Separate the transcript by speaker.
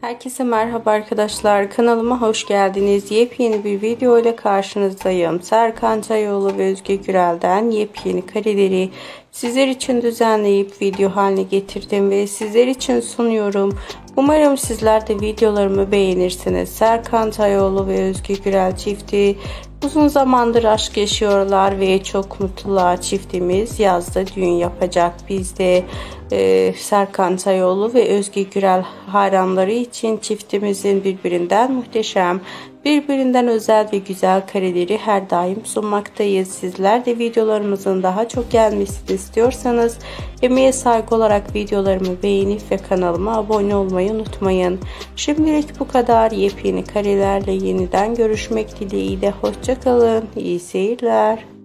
Speaker 1: Herkese merhaba arkadaşlar. Kanalıma hoş geldiniz. Yepyeni bir video ile karşınızdayım. Serkan Cayoğlu ve Özge Gürel'den yepyeni kareleri sizler için düzenleyip video haline getirdim ve sizler için sunuyorum. Umarım sizler de videolarımı beğenirsiniz. Serkan Cayoğlu ve Özge Gürel çifti uzun zamandır aşk yaşıyorlar ve çok mutlular. Çiftimiz yazda düğün yapacak. Biz de e, Serkan Cayoğlu ve Özge Gürel hayranları için çiftimizin birbirinden muhteşem, birbirinden özel ve güzel kareleri her daim sunmaktayız. Sizler de videolarımızın daha çok gelmesini istiyorsanız emeğe saygı olarak videolarımı beğenip ve kanalıma abone olmayı unutmayın. Şimdilik bu kadar. Yepyeni karelerle yeniden görüşmek dileğiyle. Hoşçakalın. İyi seyirler.